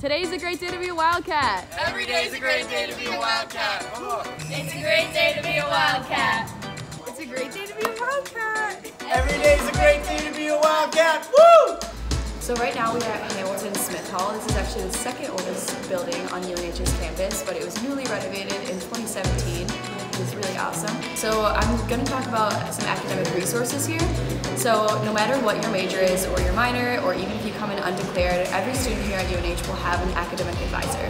Today's a great day to be a Wildcat. Every day's a great day to be a Wildcat. It's a great day to be a Wildcat. It's a great day to be a Wildcat. Every day's a great day to be a Wildcat. Woo! So right now we are at Hamilton Smith Hall. This is actually the second oldest building on UNH's campus, but it was newly renovated in 2017. It was really awesome. So I'm going to talk about some academic resources here. So no matter what your major is or your minor, or even if you come in undeclared, every student here at UNH will have an academic advisor.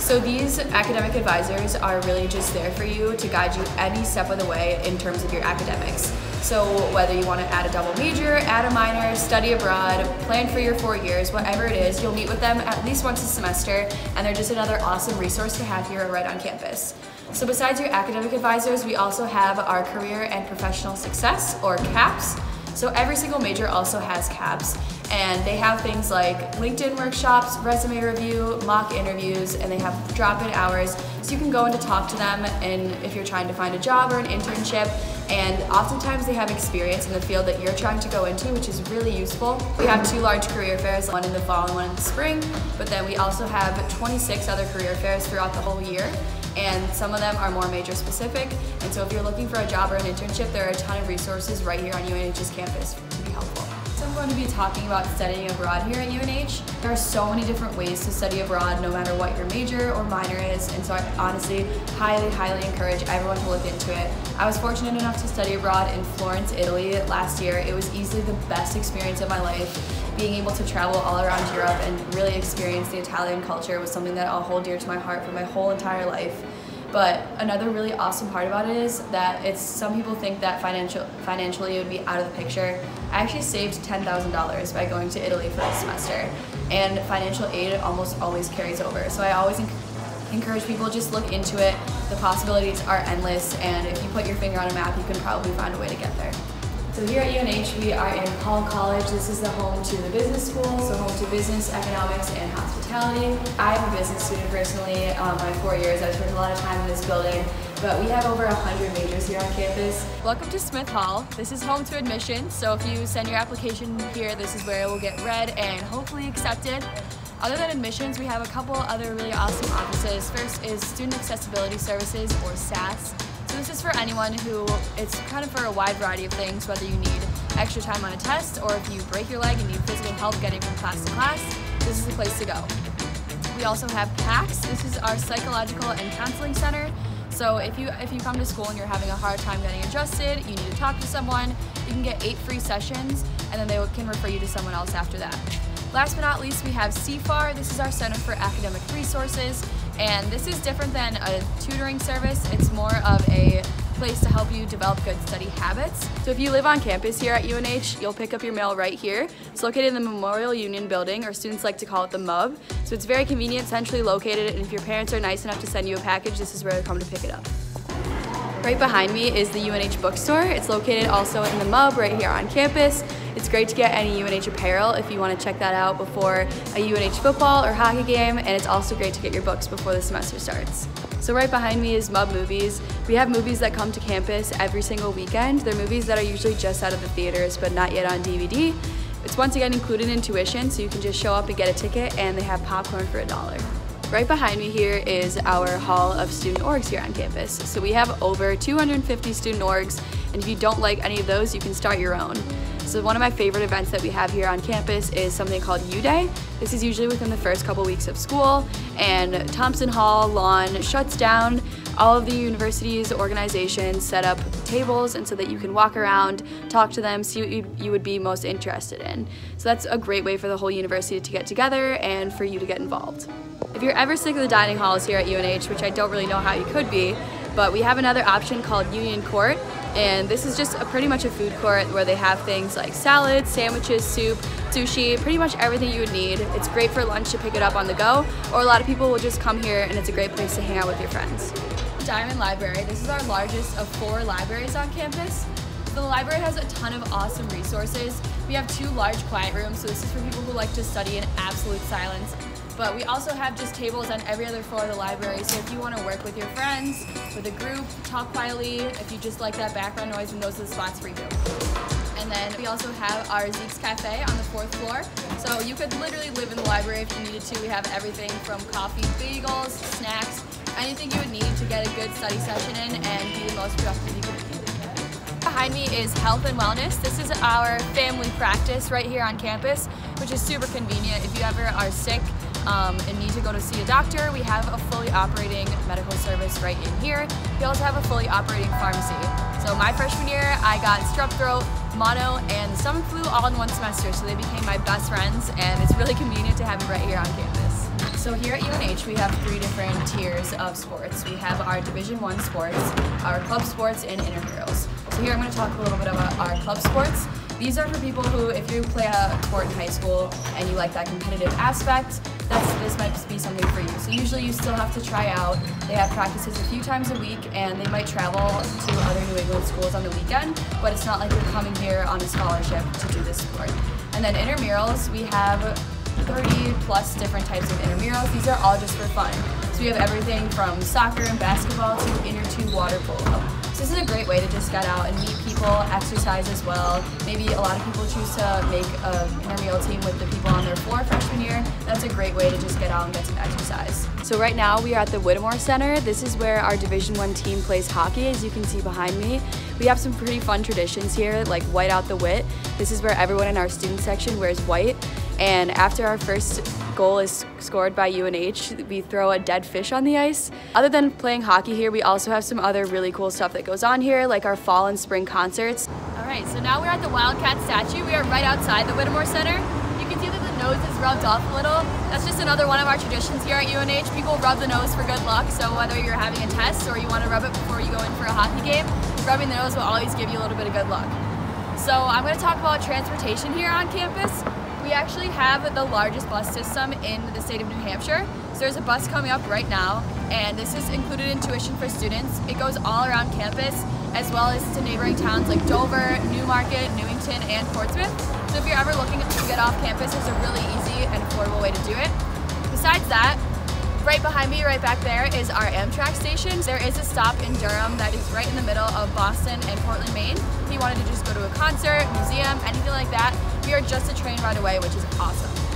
So these academic advisors are really just there for you to guide you any step of the way in terms of your academics. So whether you want to add a double major, add a minor, study abroad, plan for your four years, whatever it is, you'll meet with them at least once a semester and they're just another awesome resource to have here right on campus. So besides your academic advisors, we also have our career and professional success or CAPS. So every single major also has CAPS and they have things like LinkedIn workshops, resume review, mock interviews, and they have drop-in hours so you can go in to talk to them and if you're trying to find a job or an internship and oftentimes they have experience in the field that you're trying to go into which is really useful. We have two large career fairs, one in the fall and one in the spring, but then we also have 26 other career fairs throughout the whole year and some of them are more major specific. And so if you're looking for a job or an internship, there are a ton of resources right here on UNH's campus to be helpful. I'm going to be talking about studying abroad here at UNH. There are so many different ways to study abroad no matter what your major or minor is and so I honestly highly, highly encourage everyone to look into it. I was fortunate enough to study abroad in Florence, Italy last year. It was easily the best experience of my life. Being able to travel all around Europe and really experience the Italian culture was something that I'll hold dear to my heart for my whole entire life. But another really awesome part about it is that it's some people think that financial financially it would be out of the picture. I actually saved $10,000 by going to Italy for this semester, and financial aid almost always carries over. So I always encourage people just look into it. The possibilities are endless, and if you put your finger on a map, you can probably find a way to get there. So here at UNH, we are in Paul College. This is the home to the business school, so home to business, economics, and hospitality. I'm a business student personally. Um, my four years, I've spent a lot of time in this building, but we have over 100 majors here on campus. Welcome to Smith Hall. This is home to admissions, so if you send your application here, this is where it will get read and hopefully accepted. Other than admissions, we have a couple other really awesome offices. First is Student Accessibility Services, or SAS. So this is for anyone who, it's kind of for a wide variety of things, whether you need extra time on a test or if you break your leg and need physical help getting from class to class, this is the place to go. We also have PACS. This is our Psychological and Counseling Center. So if you if you come to school and you're having a hard time getting adjusted, you need to talk to someone, you can get eight free sessions and then they can refer you to someone else after that. Last but not least, we have CFAR. This is our Center for Academic Resources. And this is different than a tutoring service. It's more place to help you develop good study habits. So if you live on campus here at UNH, you'll pick up your mail right here. It's located in the Memorial Union Building, or students like to call it the MUB. So it's very convenient, centrally located, and if your parents are nice enough to send you a package, this is where to come to pick it up. Right behind me is the UNH bookstore. It's located also in the MUB right here on campus. It's great to get any UNH apparel if you want to check that out before a UNH football or hockey game, and it's also great to get your books before the semester starts. So right behind me is MUB Movies. We have movies that come to campus every single weekend. They're movies that are usually just out of the theaters but not yet on DVD. It's once again included in tuition, so you can just show up and get a ticket, and they have popcorn for a dollar. Right behind me here is our Hall of Student Orgs here on campus. So we have over 250 student orgs, and if you don't like any of those, you can start your own. So one of my favorite events that we have here on campus is something called U-Day. This is usually within the first couple weeks of school, and Thompson Hall lawn shuts down. All of the university's organizations set up tables and so that you can walk around, talk to them, see what you, you would be most interested in. So that's a great way for the whole university to get together and for you to get involved. If you're ever sick of the dining halls here at UNH, which I don't really know how you could be, but we have another option called Union Court, and this is just a, pretty much a food court where they have things like salads, sandwiches, soup, sushi, pretty much everything you would need. It's great for lunch to pick it up on the go, or a lot of people will just come here and it's a great place to hang out with your friends. Dimond Library, this is our largest of four libraries on campus. The library has a ton of awesome resources. We have two large quiet rooms, so this is for people who like to study in absolute silence. But we also have just tables on every other floor of the library, so if you want to work with your friends, with a group, talk quietly, if you just like that background noise, then those are the spots for you. And And then we also have our Zeke's Cafe on the fourth floor. So you could literally live in the library if you needed to. We have everything from coffee, bagels, snacks, anything you would need to get a good study session in and be the most productive you could be. Behind me is Health and Wellness. This is our family practice right here on campus, which is super convenient. If you ever are sick um, and need to go to see a doctor, we have a fully operating medical service right in here. We also have a fully operating pharmacy. So my freshman year, I got strep throat, mono, and stomach flu all in one semester, so they became my best friends, and it's really convenient to have it right here on campus. So here at UNH, we have three different tiers of sports. We have our Division One sports, our club sports, and intramurals. So here I'm going to talk a little bit about our club sports. These are for people who, if you play a sport in high school and you like that competitive aspect, that's, this might be something for you. So usually you still have to try out. They have practices a few times a week and they might travel to other New England schools on the weekend, but it's not like you're coming here on a scholarship to do this sport. And then intramurals, we have 30 plus different types of intramurals. These are all just for fun. So we have everything from soccer and basketball to inner tube water polo. So this is a great way to just get out and meet people, exercise as well. Maybe a lot of people choose to make an intramural team with the people on their floor freshman year. That's a great way to just get out and get some exercise. So right now we are at the Whittemore Center. This is where our Division One team plays hockey, as you can see behind me. We have some pretty fun traditions here, like white out the Whit. This is where everyone in our student section wears white. And after our first goal is scored by UNH, we throw a dead fish on the ice. Other than playing hockey here, we also have some other really cool stuff that goes on here, like our fall and spring concerts. All right, so now we're at the Wildcat statue. We are right outside the Whittemore Center. You can see that the nose is rubbed off a little. That's just another one of our traditions here at UNH. People rub the nose for good luck, so whether you're having a test or you want to rub it before you go in for a hockey game, rubbing the nose will always give you a little bit of good luck. So I'm going to talk about transportation here on campus. We actually have the largest bus system in the state of New Hampshire. So there's a bus coming up right now, and this is included in tuition for students. It goes all around campus, as well as to neighboring towns like Dover, Newmarket, Newington, and Portsmouth. So if you're ever looking to get off campus, it's a really easy and affordable way to do it. Besides that, Right behind me, right back there, is our Amtrak station. There is a stop in Durham that is right in the middle of Boston and Portland, Maine. If you wanted to just go to a concert, museum, anything like that, we are just a train ride away, which is awesome.